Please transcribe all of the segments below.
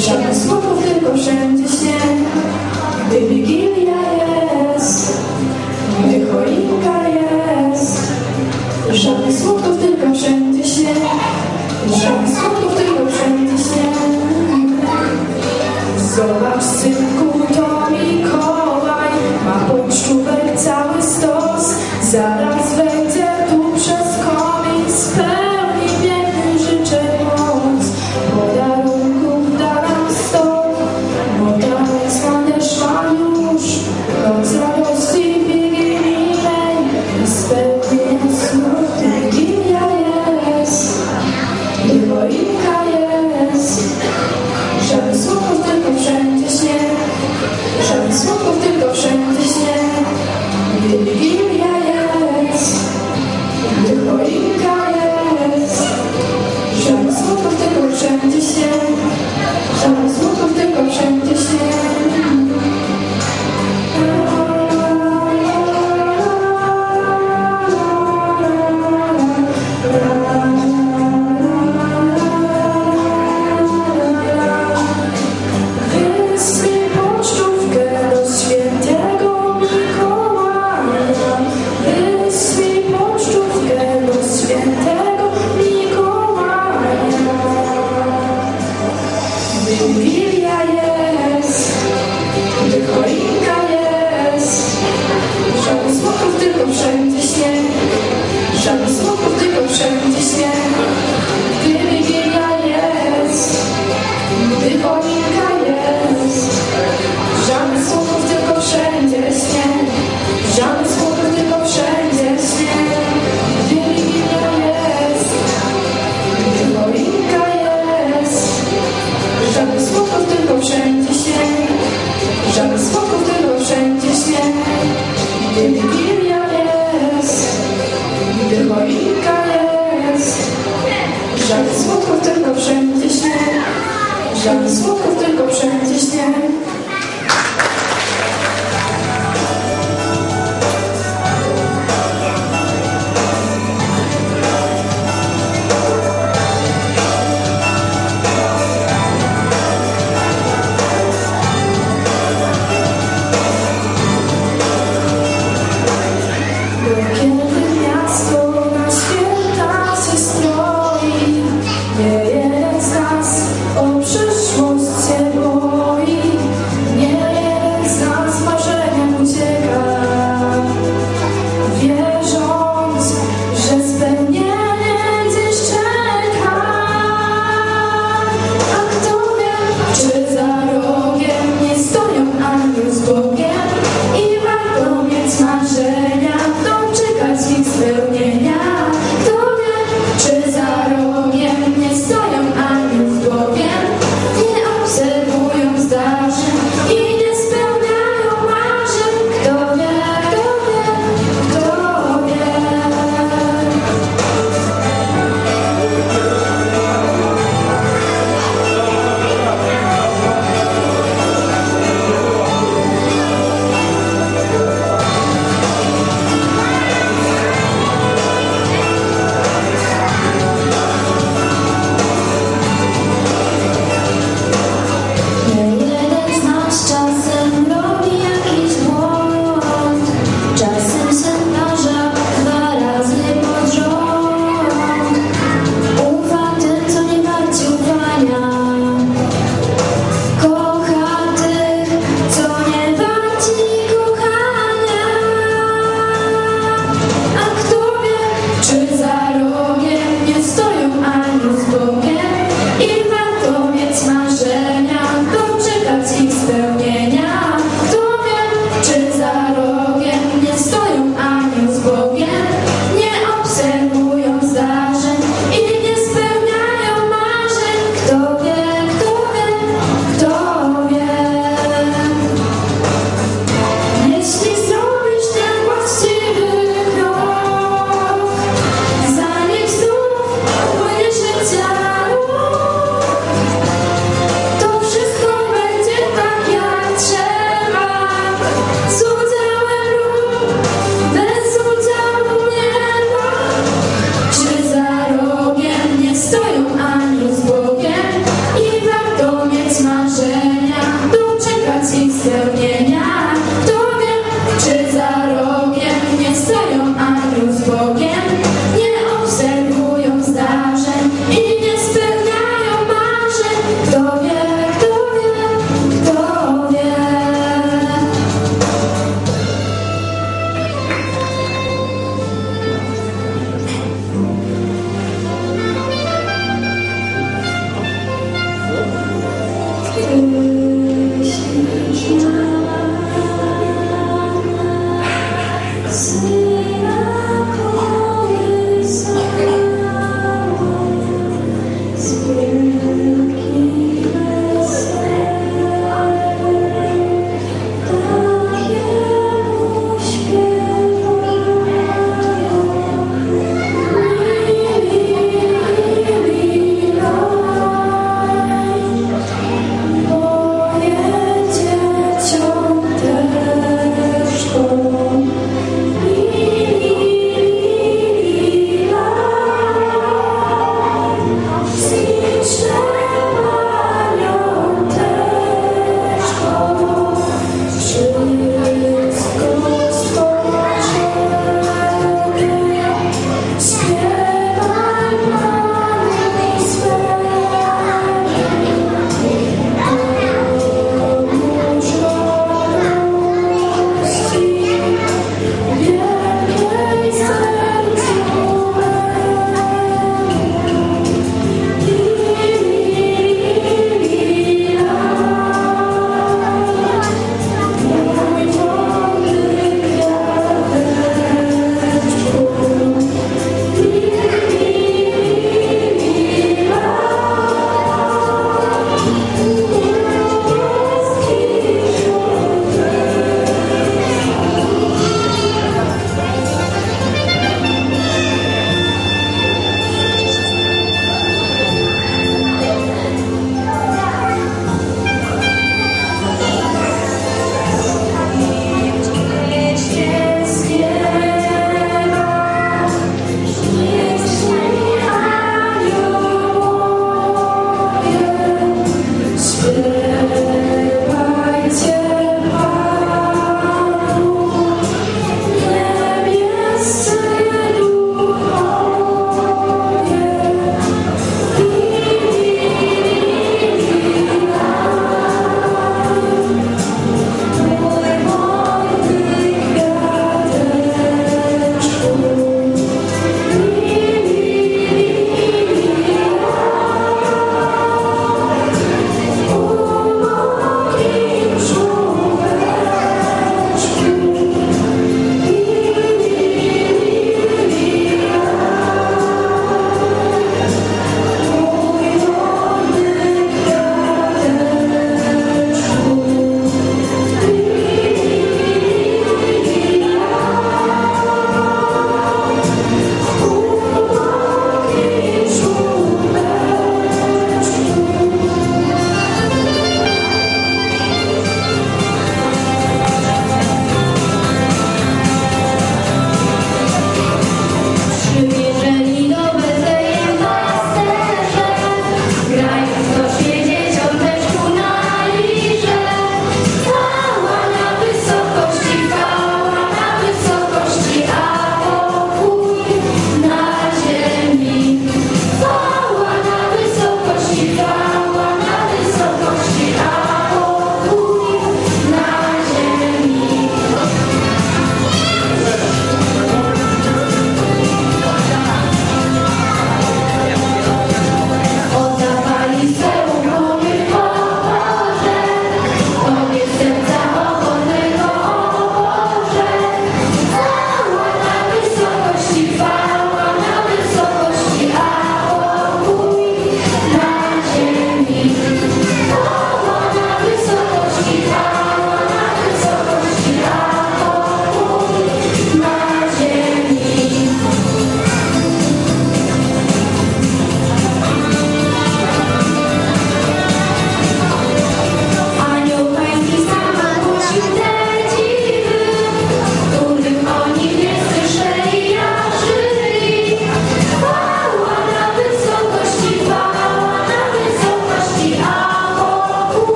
Żadnych słów, tylko wszędzie śnieg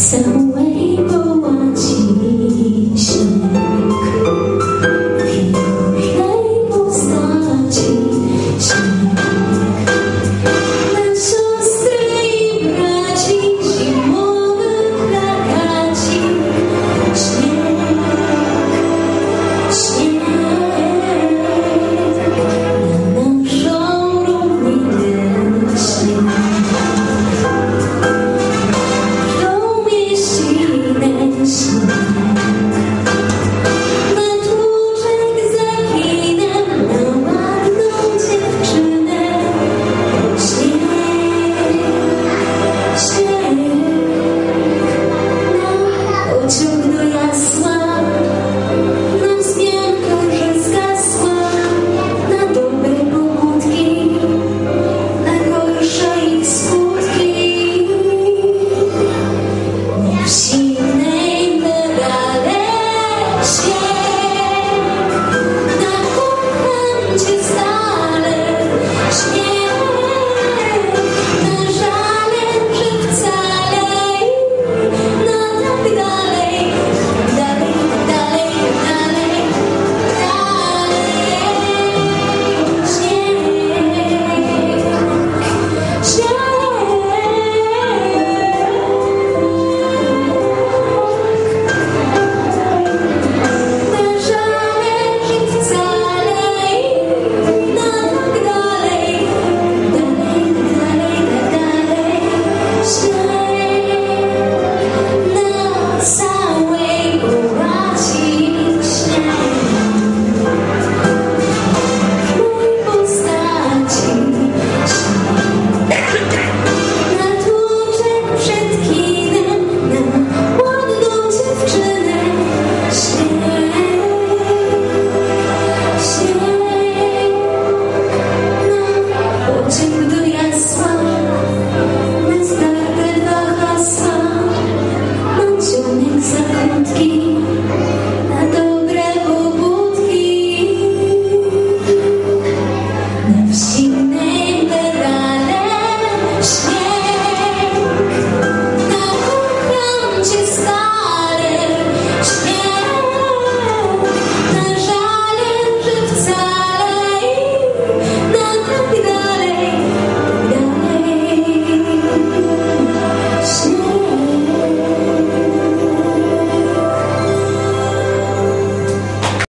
So